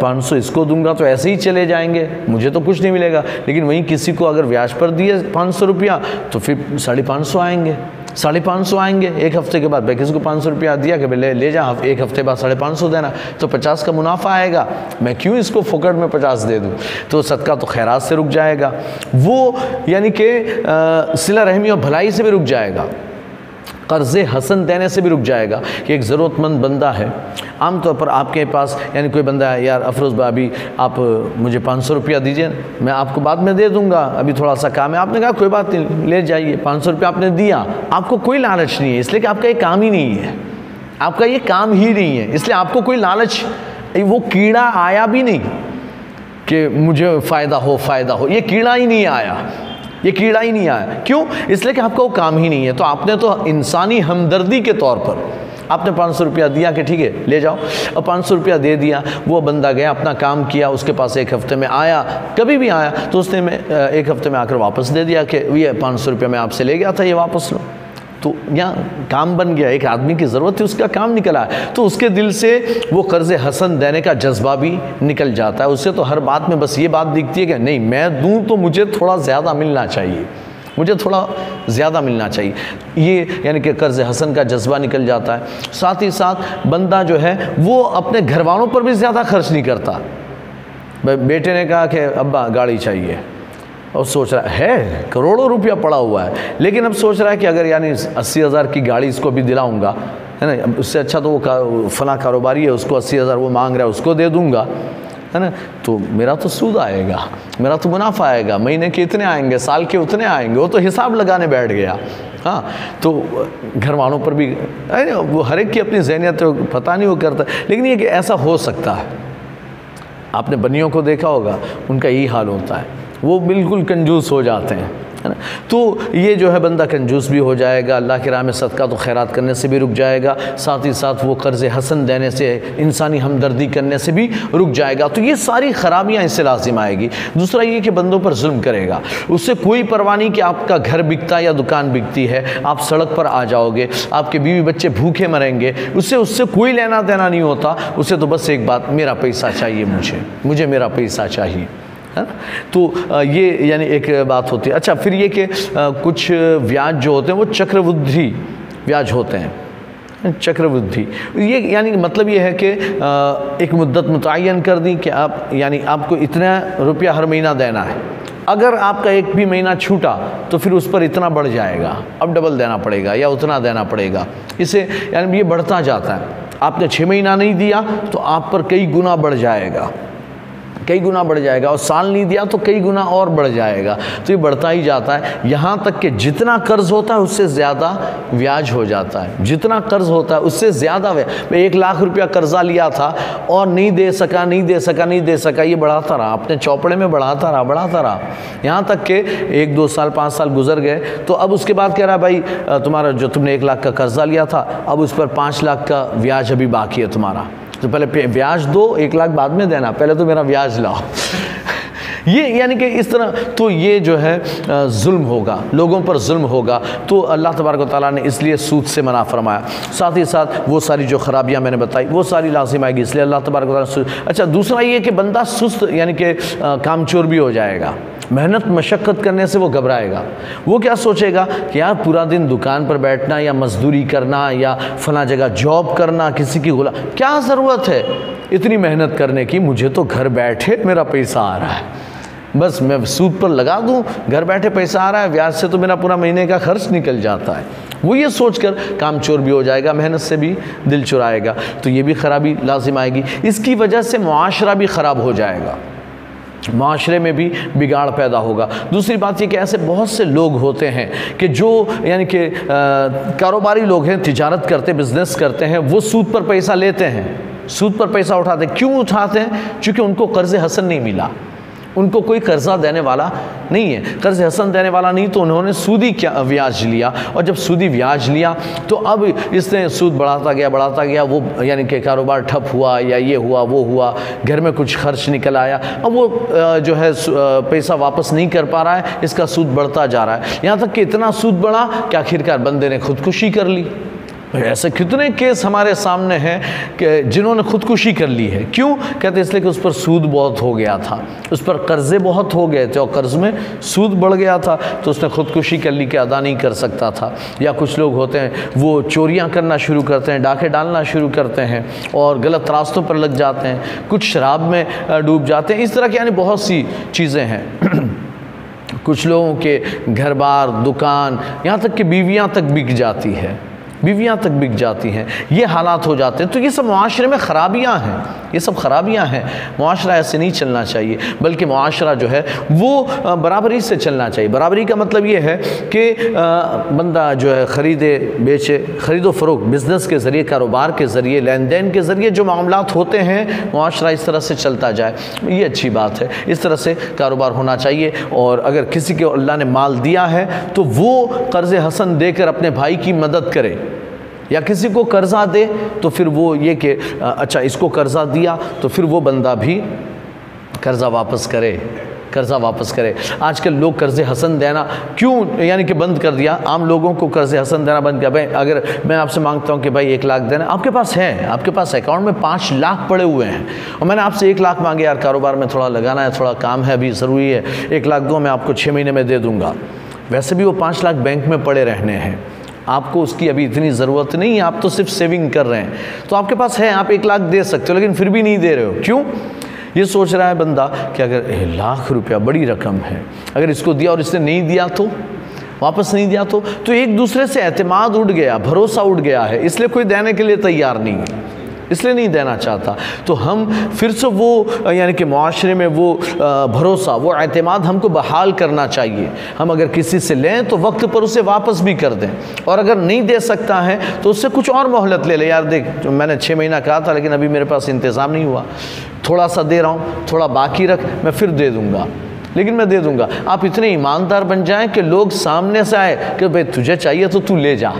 پانچ سو اس کو دوں گا تو ایسے ہی چلے جائیں گے۔ مجھے تو کچھ نہیں ملے گا۔ لیکن وہیں کسی کو اگر ویاج پر دیے پانچ سو روپیہ تو پھر ساڑھے پانچ سو آئیں گے۔ ساڑھے پانچ سو آئیں گے، ایک ہفتے کے بعد میں کسی کو پانچ سو روپیہ دیا کہ لے لے جا ایک ہفتے بعد ساڑھے پانچ سو دینا، تو پچاس کا منافع آئے گا۔ میں کیوں اس کو فوکٹ میں پچاس دے دوں؟ تو صدقہ تو خیرات سے رک جائے گا۔ وہ یعنی کہ صلہ رحمی اور بھلائی سے بھی رک جائے گا۔ قرض حسن دینے سے بھی رک جائے گا کہ ایک ضرورت مند بندہ ہے۔ عام طور پر آپ کے پاس یعنی کوئی بندہ ہے، یار، افروز بھابی آپ مجھے پانچ سو روپیہ دیجیے، میں آپ کو بعد میں دے دوں گا۔ ابھی تھوڑا سا کام ہے۔ آپ نے کہا، کوئی بات نہیں، لے جائیے۔ پانچ سو روپیہ آپ نے دیا۔ آپ کو کوئی لالچ نہیں ہے، اس لیے کہ آپ کا یہ کام ہی نہیں ہے۔ آپ کا یہ کام ہی نہیں ہے۔ اس لیے آپ کو کوئی لالچ وہ کیڑا آیا بھی نہیں کہ مجھے فائدہ ہو فائدہ ہو۔ یہ کیڑا ہی نہیں آیا۔ یہ کیڑا ہی نہیں آیا۔ کیوں؟ اس لیے کہ آپ کا وہ کام ہی نہیں ہے۔ تو آپ نے تو انسانی ہمدردی کے طور پر آپ نے پانچ سو روپیہ دیا کہ ٹھیک ہے، لے جاؤ۔ اور پانچ سو روپیہ دے دیا، وہ بندہ گیا، اپنا کام کیا، اس کے پاس ایک ہفتے میں آیا، کبھی بھی آیا، تو اس نے میں، ایک ہفتے میں آ کر واپس دے دیا کہ یہ پانچ سو روپیہ میں آپ سے لے گیا تھا، یہ واپس لو۔ تو یہاں کام بن گیا، ایک آدمی کی ضرورت تھی، اس کا کام نکلا۔ ہے تو اس کے دل سے وہ قرض حسن دینے کا جذبہ بھی نکل جاتا ہے۔ اس سے تو ہر بات میں بس یہ بات دکھتی ہے کہ نہیں، میں دوں تو مجھے تھوڑا زیادہ ملنا چاہیے۔ مجھے تھوڑا زیادہ ملنا چاہیے۔ یہ یعنی کہ قرض حسن کا جذبہ نکل جاتا ہے۔ ساتھ ہی ساتھ بندہ جو ہے، وہ اپنے گھر والوں پر بھی زیادہ خرچ نہیں کرتا۔ بیٹے نے کہا کہ ابا، گاڑی چاہیے۔ اور سوچ رہا ہے کروڑوں روپیہ پڑا ہوا ہے۔ لیکن اب سوچ رہا ہے کہ اگر یعنی اسی ہزار کی گاڑی اس کو بھی دلاؤں گا، ہے نا، اس سے اچھا تو وہ فلاں کاروباری ہے، اس کو اسی ہزار وہ مانگ رہا ہے، اس کو دے دوں گا، ہے نا۔ تو میرا تو سود آئے گا، میرا تو منافع آئے گا، مہینے کے اتنے آئیں گے، سال کے اتنے آئیں گے، وہ تو حساب لگانے بیٹھ گیا۔ ہاں تو گھر والوں پر بھی وہ ہر ایک کی اپنی ذہنیت پتہ نہیں وہ کرتا۔ لیکن یہ کہ ایسا ہو سکتا ہے۔ آپ نے بنیوں کو دیکھا ہوگا، ان کا یہی حال ہوتا ہے۔ وہ بالکل کنجوس ہو جاتے ہیں تو یہ جو ہے بندہ کنجوس بھی ہو جائے گا، اللہ کی راہ میں صدقہ تو خیرات کرنے سے بھی رک جائے گا، ساتھ ہی ساتھ وہ قرض حسن دینے سے، انسانی ہمدردی کرنے سے بھی رک جائے گا۔ تو یہ ساری خرابیاں اس سے لازم آئے گی۔ دوسرا یہ کہ بندوں پر ظلم کرے گا۔ اس سے کوئی پرواہ نہیں کہ آپ کا گھر بکتا یا دکان بکتی ہے، آپ سڑک پر آ جاؤ گے آپ کے بیوی بچے بھوکے مریں گے۔ اس سے اس سے کوئی لینا دینا نہیں ہوتا۔ اسے تو بس ایک بات، میرا پیسہ چاہیے مجھے مجھے میرا پیسہ چاہیے۔ تو یہ یعنی ایک بات ہوتی ہے۔ اچھا پھر یہ کہ کچھ ویاج جو ہوتے ہیں وہ چکرودھی ویاج ہوتے ہیں۔ چکرودھی۔ یہ یعنی مطلب یہ ہے کہ ایک مدت متعین کر دی کہ آپ یعنی آپ کو اتنا روپیہ ہر مہینہ دینا ہے۔ اگر آپ کا ایک بھی مہینہ چھوٹا، تو پھر اس پر اتنا بڑھ جائے گا۔ اب ڈبل دینا پڑے گا یا اتنا دینا پڑے گا۔ اسے یعنی یہ بڑھتا جاتا ہے۔ آپ نے چھ مہینہ نہیں دیا، تو آپ پر کئی گنا بڑھ جائے گا۔ کئی گنا بڑھ جائے گا اور سال نہیں دیا تو کئی گنا اور بڑھ جائے گا۔ تو یہ بڑھتا ہی جاتا ہے۔ یہاں تک کہ جتنا قرض ہوتا ہے اس سے زیادہ ویاج ہو جاتا ہے۔ جتنا قرض ہوتا ہے اس سے زیادہ میں ایک لاکھ روپیہ قرضہ لیا تھا اور نہیں دے سکا، نہیں دے سکا، نہیں دے سکا، یہ بڑھاتا رہا۔ اپنے چوپڑے میں بڑھاتا رہا بڑھاتا رہا۔ یہاں تک کہ ایک دو سال، پانچ سال گزر گئے۔ تو اب اس کے بعد کہہ رہا بھائی، تمہارا جو تم نے ایک لاکھ کا قرضہ لیا تھا، اب اس پر پانچ لاکھ کا ویاج ابھی باقی ہے تمہارا۔ تو پہلے ویاج دو، ایک لاکھ بعد میں دینا، پہلے تو میرا ویاج لاؤ۔ یہ یعنی کہ اس طرح تو یہ جو ہے ظلم ہوگا، لوگوں پر ظلم ہوگا۔ تو اللہ تبارک و تعالیٰ نے اس لیے سود سے منع فرمایا۔ ساتھ ہی ساتھ وہ ساری جو خرابیاں میں نے بتائی، وہ ساری لازم آئے گی۔ اس لیے اللہ تبارک و تعالیٰ نے اچھا دوسرا یہ کہ بندہ سست یعنی کہ کام چور بھی ہو جائے گا۔ محنت، مشقت کرنے سے وہ گھبرائے گا۔ وہ کیا سوچے گا کہ یار پورا دن دکان پر بیٹھنا یا مزدوری کرنا یا فلاں جگہ جاب کرنا، کسی کی غلام، کیا ضرورت ہے؟ اتنی محنت کرنے کی مجھے تو گھر بیٹھے میرا پیسہ آ رہا ہے۔ بس میں سود پر لگا دوں، گھر بیٹھے پیسہ آ رہا ہے ویاج سے تو میرا پورا مہینے کا خرچ نکل جاتا ہے۔ وہ یہ سوچ کر کام چور بھی ہو جائے گا، محنت سے بھی دل چرائے گا۔ تو یہ بھی خرابی لازم آئے گی۔ اس کی وجہ سے معاشرہ بھی خراب ہو جائے گا۔ معاشرے میں بھی بگاڑ پیدا ہوگا۔ دوسری بات یہ کہ ایسے بہت سے لوگ ہوتے ہیں کہ جو یعنی کہ کاروباری لوگ ہیں، تجارت کرتے بزنس کرتے ہیں، وہ سود پر پیسہ لیتے ہیں۔ سود پر پیسہ اٹھاتے ہیں کیوں اٹھاتے؟ ہیں چونکہ ان کو قرض حسن نہیں ملا۔ ان کو کوئی قرضہ دینے والا نہیں ہے۔ قرض حسن دینے والا نہیں تو انہوں نے سودی کیا، ویاج لیا۔ اور جب سودی ویاج لیا تو اب اس نے سود بڑھاتا گیا بڑھاتا گیا، وہ یعنی کہ کاروبار ٹھپ ہوا یا یہ ہوا، وہ ہوا، گھر میں کچھ خرچ نکل آیا۔ اب وہ جو ہے پیسہ واپس نہیں کر پا رہا ہے، اس کا سود بڑھتا جا رہا ہے۔ یہاں تک کہ اتنا سود بڑھا کہ آخرکار بندے نے خودکشی کر لی۔ ایسے کتنے کیس ہمارے سامنے ہیں کہ جنہوں نے خودکشی کر لی ہے۔ کیوں؟ کہتے اس لیے کہ اس پر سود بہت ہو گیا تھا۔ اس پر قرضے بہت ہو گئے تھے اور قرض میں سود بڑھ گیا تھا۔ تو اس نے خودکشی کر لی کہ ادا نہیں کر سکتا تھا۔ یا کچھ لوگ ہوتے ہیں، وہ چوریاں کرنا شروع کرتے ہیں، ڈاکے ڈالنا شروع کرتے ہیں اور غلط راستوں پر لگ جاتے ہیں۔ کچھ شراب میں ڈوب جاتے ہیں۔ اس طرح کی یعنی بہت سی چیزیں ہیں۔ کچھ لوگوں کے گھر بار، دکان، یہاں تک کہ بیویاں تک بک جاتی ہے۔ بیویاں تک بک جاتی ہیں، یہ حالات ہو جاتے ہیں۔ تو یہ سب معاشرے میں خرابیاں ہیں۔ یہ سب خرابیاں ہیں۔ معاشرہ ایسے نہیں چلنا چاہیے، بلکہ معاشرہ جو ہے وہ برابری سے چلنا چاہیے۔ برابری کا مطلب یہ ہے کہ بندہ جو ہے خریدے، بیچے، خرید و فروغ بزنس کے ذریعے، کاروبار کے ذریعے، لین دین کے ذریعے جو معاملات ہوتے ہیں، معاشرہ اس طرح سے چلتا جائے۔ یہ اچھی بات ہے۔ اس طرح سے کاروبار ہونا چاہیے۔ اور اگر کسی کے اللہ نے مال دیا ہے، تو وہ قرض حسن دے کر اپنے بھائی کی مدد کرے۔ یا کسی کو قرضہ دے تو پھر وہ یہ کہ اچھا اس کو قرضہ دیا تو پھر وہ بندہ بھی قرضہ واپس کرے، قرضہ واپس کرے۔ آج کل لوگ قرض حسن دینا کیوں؟ یعنی کہ بند کر دیا۔ عام لوگوں کو قرض حسن دینا بند کیا۔ بھائی، اگر میں آپ سے مانگتا ہوں کہ بھائی ایک لاکھ دینا، آپ کے پاس ہے آپ کے پاس اکاؤنٹ میں پانچ لاکھ پڑے ہوئے ہیں۔ اور میں نے آپ سے ایک لاکھ مانگے، یار، کاروبار میں تھوڑا لگانا ہے، تھوڑا کام ہے، ابھی ضروری ہے، ایک لاکھ دو میں آپ کو چھ مہینے میں دے دوں گا۔ ویسے بھی وہ پانچ لاکھ بینک میں پڑے رہنے ہیں۔ آپ کو اس کی ابھی اتنی ضرورت نہیں ہے آپ تو صرف سیونگ کر رہے ہیں۔ تو آپ کے پاس ہے، آپ ایک لاکھ دے سکتے ہو، لیکن پھر بھی نہیں دے رہے ہو۔ کیوں؟ یہ سوچ رہا ہے بندہ کہ اگر لاکھ روپیہ بڑی رقم ہے، اگر اس کو دیا اور اس نے نہیں دیا تو؟ واپس نہیں دیا تو؟ تو ایک دوسرے سے اعتماد اٹھ گیا، بھروسہ اٹھ گیا ہے، اس لیے کوئی دینے کے لیے تیار نہیں۔ ہے اس لیے نہیں دینا چاہتا۔ تو ہم پھر سے وہ یعنی کہ معاشرے میں وہ بھروسہ، وہ اعتماد ہم کو بحال کرنا چاہیے۔ ہم اگر کسی سے لیں تو وقت پر اسے واپس بھی کر دیں۔ اور اگر نہیں دے سکتا ہے تو اس سے کچھ اور مہلت لے لے۔ یار دیکھ میں نے چھ مہینہ کہا تھا لیکن ابھی میرے پاس انتظام نہیں ہوا۔ تھوڑا سا دے رہا ہوں، تھوڑا باقی رکھ، میں پھر دے دوں گا۔ لیکن میں دے دوں گا۔ آپ اتنے ایماندار بن جائیں کہ لوگ سامنے سے آئے کہ بھائی تجھے چاہیے تو تو لے جا۔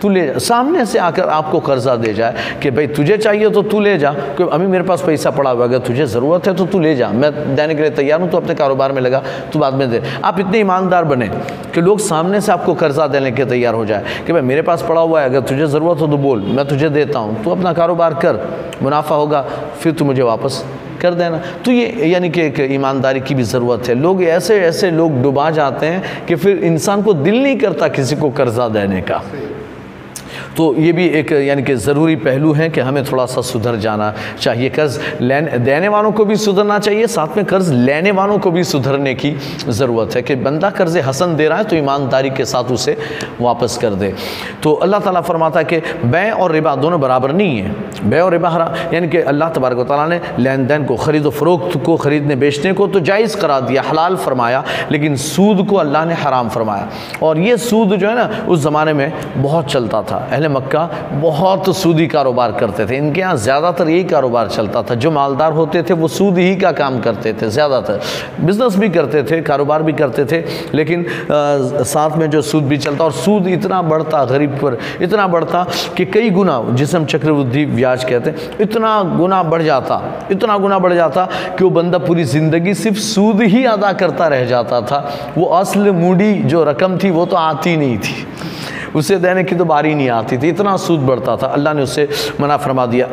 تو لے جا۔ سامنے سے آ کر آپ کو قرضہ دے جائے کہ بھائی تجھے چاہیے تو تو لے جا۔ کہ ابھی میرے پاس پیسہ پڑا ہوا اگر تجھے ضرورت ہے تو تو لے جا۔ میں دینے کے لیے تیار ہوں، تو اپنے کاروبار میں لگا، تو بعد میں دے۔ آپ اتنے ایماندار بنے کہ لوگ سامنے سے آپ کو قرضہ دینے کے تیار ہو جائے کہ بھائی میرے پاس پڑا ہوا ہے، اگر تجھے ضرورت ہو تو بول، میں تجھے دیتا ہوں۔ تو اپنا کاروبار کر، منافع ہوگا، پھر تو مجھے واپس کر دینا۔ تو یہ یعنی کہ ایک ایمانداری کی بھی ضرورت ہے۔ لوگ ایسے ایسے لوگ ڈبا جاتے ہیں کہ پھر انسان کو دل نہیں کرتا کسی کو قرضہ دینے کا۔ تو یہ بھی ایک یعنی کہ ضروری پہلو ہے کہ ہمیں تھوڑا سا سدھر جانا چاہیے۔ قرض دینے والوں کو بھی سدھرنا چاہیے، ساتھ میں قرض لینے والوں کو بھی سدھرنے کی ضرورت ہے کہ بندہ قرض حسن دے رہا ہے تو ایمانداری کے ساتھ اسے واپس کر دے۔ تو اللہ تعالیٰ فرماتا ہے کہ بے اور ربا دونوں برابر نہیں ہیں۔ بے اور ربا حرام یعنی کہ اللہ تبارک و تعالیٰ نے لین دین کو، خرید و فروخت کو، خریدنے بیچنے کو تو جائز قرار دیا، حلال فرمایا، لیکن سود کو اللہ نے حرام فرمایا۔ اور یہ سود جو ہے نا، اس زمانے میں بہت چلتا تھا۔ اہل مکہ بہت سودی کاروبار کرتے تھے۔ ان کے یہاں زیادہ تر یہی کاروبار چلتا تھا۔ جو مالدار ہوتے تھے وہ سود ہی کا کام کرتے تھے، زیادہ تر۔ بزنس بھی کرتے تھے، کاروبار بھی کرتے تھے، لیکن ساتھ میں جو سود بھی چلتا اور سود اتنا بڑھتا غریب پر، اتنا بڑھتا کہ کئی گنا جسے ہم چکر ودھی بیاج کہتے ہیں، اتنا گنا بڑھ جاتا، اتنا گنا بڑھ جاتا کہ وہ بندہ پوری زندگی صرف سود ہی ادا کرتا رہ جاتا تھا۔ وہ اصل موڈی جو رقم تھی وہ تو آتی نہیں تھی۔ اسے دینے کی تو باری نہیں آتی تھی، اتنا سود بڑھتا تھا۔ اللہ نے اسے منع فرما دیا۔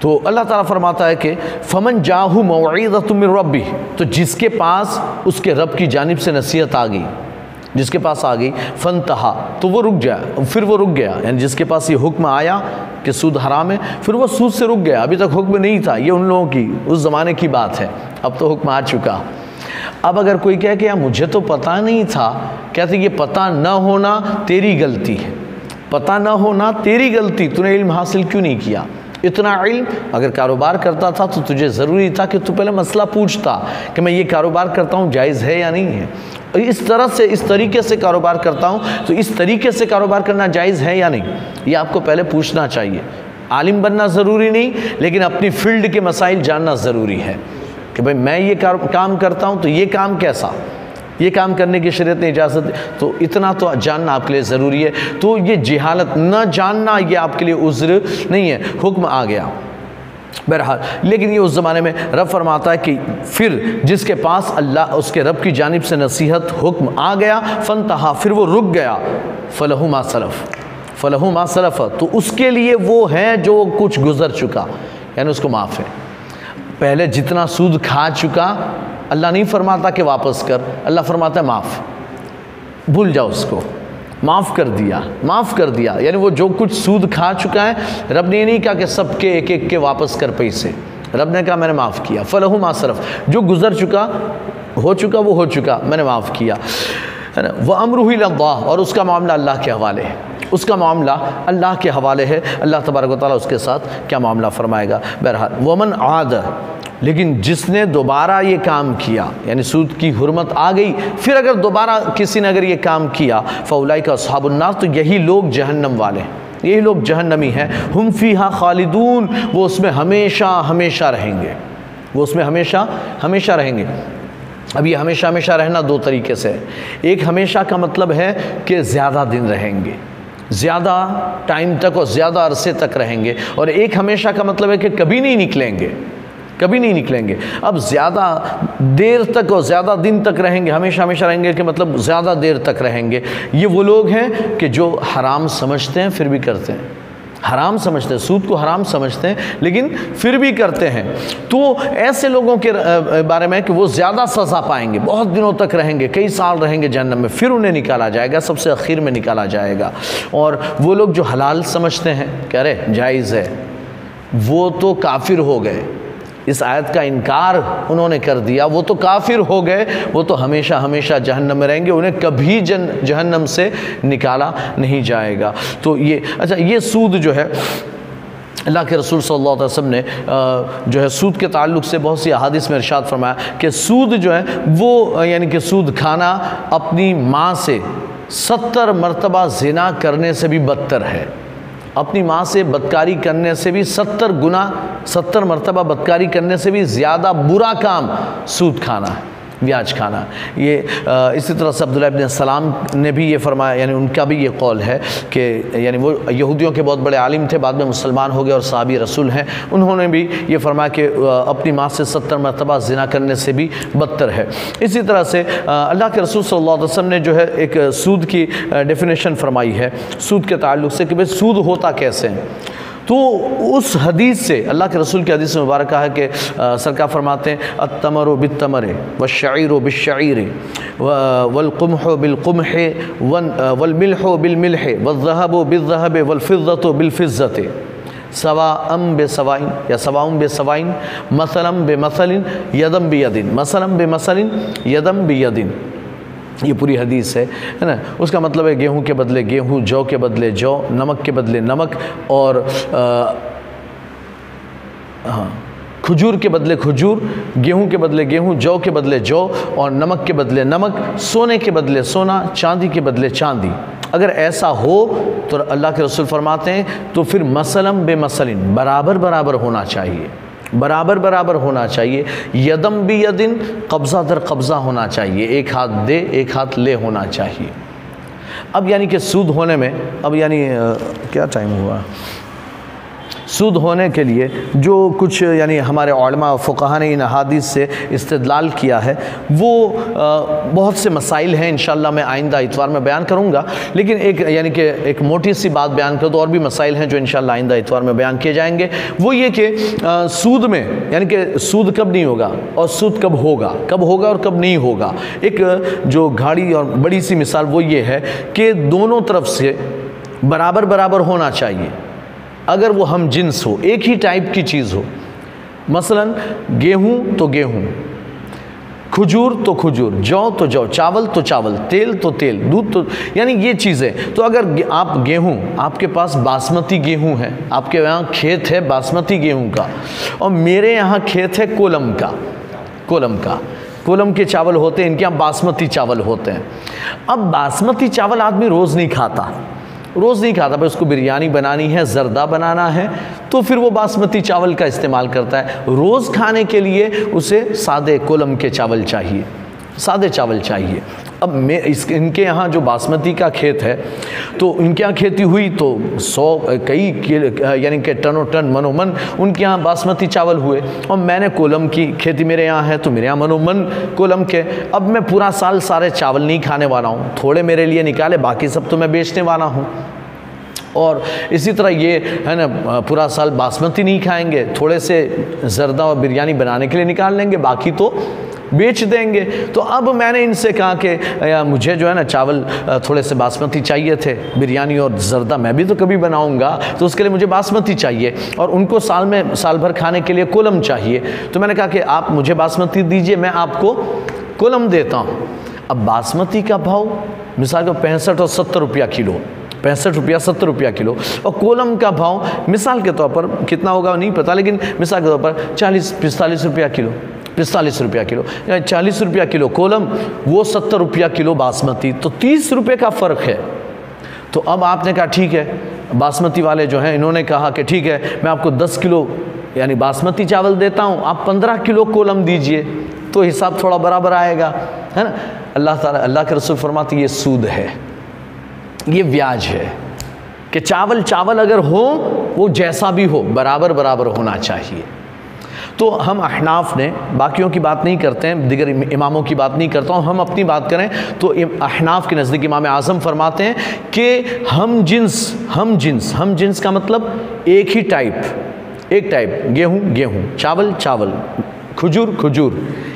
تو اللہ تعالیٰ فرماتا ہے کہ فمن جاہو موعیدت من ربی تو جس کے پاس اس کے رب کی جانب سے نصیحت آ گئی، جس کے پاس آ گئی فنتہا تو وہ رک جائے۔ پھر وہ رک گیا یعنی جس کے پاس یہ حکم آیا کہ سود حرام ہے، پھر وہ سود سے رک گیا۔ ابھی تک حکم نہیں تھا، یہ ان لوگوں کی، اس زمانے کی بات ہے۔ اب تو حکم آ چکا۔ اب اگر کوئی کہے کہ مجھے تو پتہ نہیں تھا، کہتے یہ پتہ نہ ہونا تیری غلطی ہے۔ پتہ نہ ہونا تیری غلطی، تو نے علم حاصل کیوں نہیں کیا؟ اتنا علم اگر کاروبار کرتا تھا تو تجھے ضروری تھا کہ تو پہلے مسئلہ پوچھتا کہ میں یہ کاروبار کرتا ہوں جائز ہے یا نہیں ہے۔ اس طرح سے، اس طریقے سے کاروبار کرتا ہوں تو اس طریقے سے کاروبار کرنا جائز ہے یا نہیں؟ یہ آپ کو پہلے پوچھنا چاہیے۔ عالم بننا ضروری نہیں، لیکن اپنی فیلڈ کے مسائل جاننا ضروری ہے۔ کہ بھائی میں یہ کام کرتا ہوں تو یہ کام کیسا؟ یہ کام کرنے کی شریعت نے اجازت تو اتنا تو جاننا آپ کے لیے ضروری ہے۔ تو یہ جہالت نہ جاننا یہ آپ کے لیے عذر نہیں ہے۔ حکم آ گیا۔ بہرحال، لیکن یہ اس زمانے میں رب فرماتا ہے کہ پھر جس کے پاس اللہ، اس کے رب کی جانب سے نصیحت، حکم آ گیا فنتہا پھر وہ رک گیا۔ فلہو ما صرف فلہو ما صرف تو اس کے لیے وہ ہے جو کچھ گزر چکا۔ یعنی اس کو معاف ہے۔ پہلے جتنا سود کھا چکا، اللہ نہیں فرماتا کہ واپس کر، اللہ فرماتا ہے معاف۔ بھول جاؤ اس کو۔ معاف کر دیا، معاف کر دیا۔ یعنی وہ جو کچھ سود کھا چکا ہے، رب نے یہ نہیں کہا کہ سب کے ایک ایک کے واپس کر پیسے۔ رب نے کہا، میں نے معاف کیا۔ فلہو ما صرف۔ جو گزر چکا، ہو چکا، وہ ہو چکا۔ میں نے معاف کیا۔ وہ امروہی اللہ اور اس کا معاملہ اللہ کے حوالے ہے۔ اس کا معاملہ اللہ کے حوالے ہے۔ اللہ تبارک و تعالیٰ اس کے ساتھ کیا معاملہ فرمائے گا؟ بہرحال، ومن عاد، لیکن جس نے دوبارہ یہ کام کیا یعنی سود کی حرمت آ گئی، پھر اگر دوبارہ کسی نے اگر یہ کام کیا فولائی کا صحاب النار، تو یہی لوگ جہنم والے ہیں۔ یہی لوگ جہنمی ہیں۔ ہم فیہا خالدون، وہ اس میں ہمیشہ ہمیشہ رہیں گے۔ وہ اس میں ہمیشہ ہمیشہ رہیں گے۔ اب یہ ہمیشہ ہمیشہ رہنا دو طریقے سے ایک ہمیشہ کا مطلب ہے کہ زیادہ دن رہیں گے۔ زیادہ ٹائم تک اور زیادہ عرصے تک رہیں گے اور ایک ہمیشہ کا مطلب ہے کہ کبھی نہیں نکلیں گے، کبھی نہیں نکلیں گے۔ اب زیادہ دیر تک اور زیادہ دن تک رہیں گے، ہمیشہ ہمیشہ رہیں گے کہ مطلب زیادہ دیر تک رہیں گے۔ یہ وہ لوگ ہیں کہ جو حرام سمجھتے ہیں، پھر بھی کرتے ہیں۔ حرام سمجھتے ہیں، سود کو حرام سمجھتے ہیں، لیکن پھر بھی کرتے ہیں۔ تو ایسے لوگوں کے بارے میں کہ وہ زیادہ سزا پائیں گے، بہت دنوں تک رہیں گے، کئی سال رہیں گے جہنم میں، پھر انہیں نکالا جائے گا، سب سے اخیر میں نکالا جائے گا۔ اور وہ لوگ جو حلال سمجھتے ہیں، کہہ رہے جائز ہے، وہ تو کافر ہو گئے۔ اس آیت کا انکار انہوں نے کر دیا۔ وہ تو کافر ہو گئے، وہ تو ہمیشہ ہمیشہ جہنم میں رہیں گے، انہیں کبھی جن، جہنم سے نکالا نہیں جائے گا۔ تو یہ اچھا یہ سود جو ہے، اللہ کے رسول صلی اللہ علیہ وسلم نے جو ہے، سود کے تعلق سے بہت سی احادیث میں ارشاد فرمایا کہ سود جو ہے، وہ یعنی کہ سود کھانا اپنی ماں سے ستر مرتبہ زنا کرنے سے بھی بدتر ہے۔ اپنی ماں سے بدکاری کرنے سے بھی ستر گنا ستر مرتبہ بدکاری کرنے سے بھی زیادہ برا کام سود کھانا ہے۔ بیاج کھانا۔ یہ اسی طرح سے عبداللہ ابن السلام نے بھی یہ فرمایا یعنی ان کا بھی یہ قول ہے کہ یعنی وہ یہودیوں کے بہت بڑے عالم تھے، بعد میں مسلمان ہو گئے اور صحابی رسول ہیں۔ انہوں نے بھی یہ فرمایا کہ اپنی ماں سے ستر مرتبہ زنا کرنے سے بھی بدتر ہے۔ اسی طرح سے اللہ کے رسول صلی اللہ علیہ وسلم نے جو ہے ایک سود کی ڈیفینیشن فرمائی ہے۔ سود کے تعلق سے کہ بھئی سود ہوتا کیسے؟ ہیں تو اس حدیث سے اللہ کے رسول کی حدیث میں مبارکہ ہے کہ سرکار فرماتے ہیں؟ التمر و بالتمر والشعیر و بالشعیر والقمح بالقمح والملح بالملح والذهب بالذهب والفضة بالفضة سوا ام بے سوائن یا سواؤں بے سوائن مثلم بے مثل یدم بے یدن مثلم بے مثل یدم بے یدن یہ پوری حدیث ہے نا؟ اس کا مطلب ہے گیہوں کے بدلے گیہوں، جو کے بدلے جو، نمک کے بدلے نمک، اور ہاں کھجور کے بدلے کھجور، گیہوں کے بدلے گیہوں، جو کے بدلے جو، اور نمک کے بدلے نمک، سونے کے بدلے سونا، چاندی کے بدلے چاندی۔ اگر ایسا ہو تو اللہ کے رسول فرماتے ہیں تو پھر مسلم بے مسلم برابر برابر ہونا چاہیے۔ برابر برابر ہونا چاہیے۔ یدم بھی یدن قبضہ در قبضہ ہونا چاہیے۔ ایک ہاتھ دے، ایک ہاتھ لے ہونا چاہیے۔ اب یعنی کہ سود ہونے میں، اب یعنی کیا ٹائم ہوا؟ سود ہونے کے لیے جو کچھ یعنی ہمارے علماء فقہ نے ان حادث سے استدلال کیا ہے، وہ بہت سے مسائل ہیں، انشاءاللہ میں آئندہ اتوار میں بیان کروں گا۔ لیکن ایک یعنی کہ ایک موٹی سی بات بیان کر دو اور بھی مسائل ہیں جو انشاءاللہ آئندہ اتوار میں بیان کیے جائیں گے۔ وہ یہ کہ سود میں یعنی کہ سود کب نہیں ہوگا اور سود کب ہوگا؟ کب ہوگا اور کب نہیں ہوگا؟ ایک جو گھاڑی اور بڑی سی مثال وہ یہ ہے کہ دونوں طرف سے برابر برابر ہونا چاہیے۔ اگر وہ ہم جنس ہو، ایک ہی ٹائپ کی چیز ہو۔ مثلا گیہوں تو گیہوں، کھجور تو کھجور، جو تو جو، چاول تو چاول، تیل تو تیل، دودھ تو یعنی یہ چیزیں۔ تو اگر آپ گیہوں، آپ کے پاس باسمتی گیہوں ہے آپ کے یہاں کھیت ہے باسمتی گیہوں کا، اور میرے یہاں کھیت ہے کولم کا کولم کا۔ کولم کے چاول ہوتے ہیں، ان کے یہاں باسمتی چاول ہوتے ہیں۔ اب باسمتی چاول آدمی روز نہیں کھاتا۔ روز نہیں کھاتا پھر اس کو بریانی بنانی ہے، زردہ بنانا ہے، تو پھر وہ باسمتی چاول کا استعمال کرتا ہے۔ روز کھانے کے لیے اسے سادے کولم کے چاول چاہیے۔ سادے چاول چاہیے۔ اب میں اس ان کے یہاں جو باسمتی کا کھیت ہے، تو ان کے یہاں کھیتی ہوئی تو سو کئی یعنی کہ ٹن و ٹن من و من ان کے یہاں باسمتی چاول ہوئے۔ اور میں نے کولم کی کھیتی میرے یہاں ہے تو میرے یہاں من و من کولم کے۔ اب میں پورا سال سارے چاول نہیں کھانے والا ہوں، تھوڑے میرے لیے نکالے، باقی سب تو میں بیچنے والا ہوں۔ اور اسی طرح یہ ہے نا، پورا سال باسمتی نہیں کھائیں گے، تھوڑے سے زردہ اور بریانی بنانے کے لیے نکال لیں گے، باقی تو بیچ دیں گے۔ تو اب میں نے ان سے کہا کہ مجھے جو ہے نا چاول تھوڑے سے باسمتی چاہیے تھے، بریانی اور زردہ میں بھی تو کبھی بناؤں گا، تو اس کے لیے مجھے باسمتی چاہیے اور ان کو سال میں، سال بھر کھانے کے لیے کولم چاہیے۔ تو میں نے کہا کہ، آپ مجھے باسمتی دیجیے، میں آپ کو کولم دیتا ہوں۔ اب باسمتی کا بھاؤ، مثال کو پینسٹھ اور ستر روپیہ کلو۔ پینسٹھ روپیہ، ستر روپیہ کلو۔ اور کولم کا بھاؤ مثال کے طور پر کتنا ہوگا نہیں پتا، لیکن مثال کے طور پر چالیس پستالیس روپیہ کلو پستالیس روپیہ کلو۔ یعنی چالیس روپیہ کلو کولم، وہ ستر روپیہ کلو باسمتی۔ تو تیس روپے کا فرق ہے۔ تو اب آپ نے کہا ٹھیک ہے، باسمتی والے جو ہیں، انہوں نے کہا کہ ٹھیک ہے، میں آپ کو دس کلو یعنی باسمتی چاول دیتا ہوں، آپ پندرہ کلو کولم دیجیے، تو حساب تھوڑا برابر آئے گا، ہے نا؟ اللہ تعالیٰ، اللہ کے رسول فرماتے یہ سود ہے۔ یہ ویاج ہے کہ چاول چاول اگر ہو وہ جیسا بھی ہو، برابر برابر ہونا چاہیے۔ تو ہم احناف نے باقیوں کی بات نہیں کرتے ہیں، دیگر اماموں کی بات نہیں کرتا ہوں، ہم اپنی بات کریں۔ تو احناف کے نزدیک امام اعظم فرماتے ہیں کہ ہم جنس ہم جنس ہم جنس کا مطلب ایک ہی ٹائپ، ایک ٹائپ، گیہوں گیہوں، چاول چاول۔ کھجور کھجور۔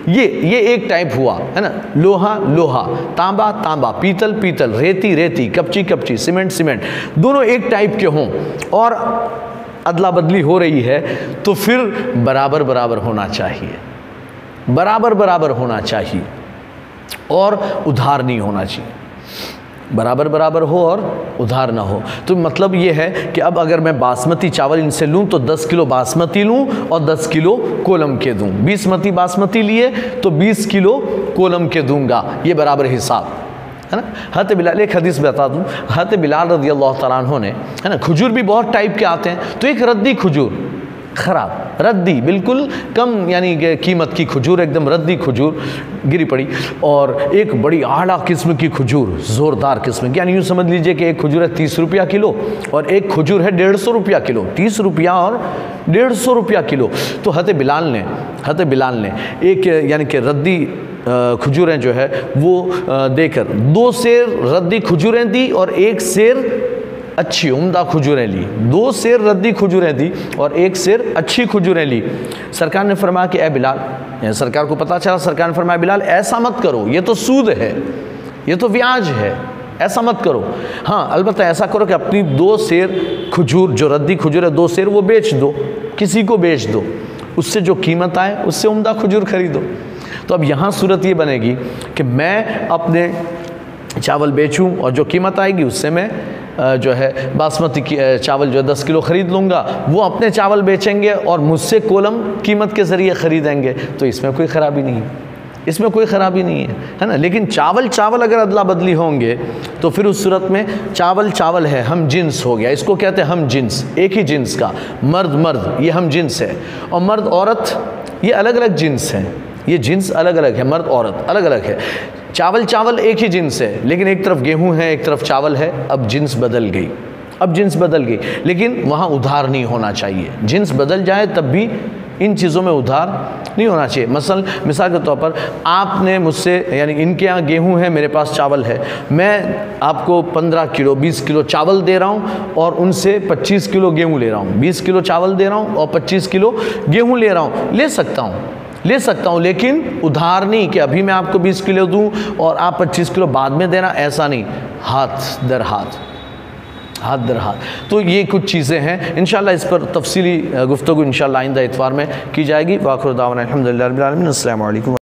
یہ یہ ایک ٹائپ ہوا، ہے نا؟ لوہا لوہا۔ تانبا تانبا۔ پیتل پیتل۔ ریتی ریتی۔ کپچی کپچی۔ Cement cement. دونوں ایک ٹائپ کے ہوں اور ادلا بدلی ہو رہی ہے تو پھر برابر برابر ہونا چاہیے۔ برابر برابر ہونا چاہیے اور ادھار نہیں ہونا چاہیے۔ برابر برابر ہو اور ادھار نہ ہو۔ تو مطلب یہ ہے کہ اب اگر میں باسمتی چاول ان سے لوں تو دس کلو باسمتی لوں اور دس کلو کولم کے دوں۔ بیس متی باسمتی لیے تو بیس کلو کولم کے دوں گا۔ یہ برابر حساب۔ ہے نا؟ حت بلال، ایک حدیث بتا دوں۔ حت بلال رضی اللہ تعالیٰ عنہ نے، ہے نا، کھجور بھی بہت ٹائپ کے آتے ہیں۔ تو ایک ردی کھجور۔ خراب، ردی، بالکل کم یعنی کہ قیمت کی کھجور، ایک دم ردی کھجور گری پڑی اور ایک بڑی اعلیٰ قسم کی کھجور، زوردار قسم کی یعنی یوں سمجھ لیجیے کہ ایک کھجور ہے تیس روپیہ کلو اور ایک کھجور ہے ڈیڑھ سو روپیہ کلو، تیس روپیہ اور ڈیڑھ سو روپیہ کلو۔ تو حت بلال نے حت بلال نے ایک یعنی کہ ردی کھجوریں جو ہے وہ دے کر دو سیر ردی کھجوریں دی اور ایک سیر اچھی عمدہ کھجوریں لی۔ دو سیر ردی کھجوریں دی اور ایک سیر اچھی کھجوریں لی۔ سرکار نے فرمایا کہ اے بلال یعنی سرکار کو پتا چلا، سرکار نے فرمایا، بلال، ایسا مت کرو، یہ تو سود ہے، یہ تو ویاج ہے، ایسا مت کرو۔ ہاں البتہ ایسا کرو کہ اپنی دو سیر کھجور، جو ردی کھجور ہے، دو سیر وہ بیچ دو، کسی کو بیچ دو۔ اس سے جو قیمت آئے، اس سے عمدہ کھجور خریدو۔ تو اب یہاں صورت یہ بنے گی کہ میں اپنے چاول بیچوں اور جو قیمت آئے گی اس سے میں جو ہے باسمتی چاول جو ہے دس کلو خرید لوں گا، وہ اپنے چاول بیچیں گے اور مجھ سے کولم قیمت کے ذریعے خریدیں گے۔ تو اس میں کوئی خرابی نہیں ہے۔ اس میں کوئی خرابی نہیں ہے نا؟ لیکن چاول چاول اگر ادلا بدلی ہوں گے تو پھر اس صورت میں چاول چاول ہے، ہم جنس ہو گیا۔ اس کو کہتے ہیں ہم جنس، ایک ہی جنس کا۔ مرد مرد، یہ ہم جنس ہے۔ اور مرد، عورت، یہ الگ الگ جنس ہیں۔ یہ جنس الگ الگ ہے، مرد، عورت، الگ الگ ہے۔ چاول چاول ایک ہی جنس ہے، لیکن ایک طرف گیہوں ہے، ایک طرف چاول ہے۔ اب جنس بدل گئی، اب جنس بدل گئی۔ لیکن وہاں ادھار نہیں ہونا چاہیے۔ جنس بدل جائے تب بھی ان چیزوں میں ادھار نہیں ہونا چاہیے۔ مثلا، مثال کے طور پر آپ نے مجھ سے یعنی ان کے یہاں گیہوں ہے میرے پاس چاول ہے۔ میں آپ کو پندرہ کلو، بیس کلو چاول دے رہا ہوں اور ان سے پچیس کلو گیہوں لے رہا ہوں۔ بیس کلو چاول دے رہا ہوں اور پچیس کلو گیہوں لے رہا ہوں۔ لے سکتا ہوں۔ لے سکتا ہوں، لیکن ادھار نہیں کہ ابھی میں آپ کو بیس کلو دوں اور آپ پچیس کلو بعد میں دینا، ایسا نہیں۔ ہاتھ در ہاتھ۔ ہاتھ در ہاتھ۔ تو یہ کچھ چیزیں ہیں۔ انشاءاللہ اس پر تفصیلی گفتگو انشاءاللہ آئندہ اتوار میں کی جائے گی۔ واخر دعوانا الحمدللہ رب العالمین۔ السلام علیکم۔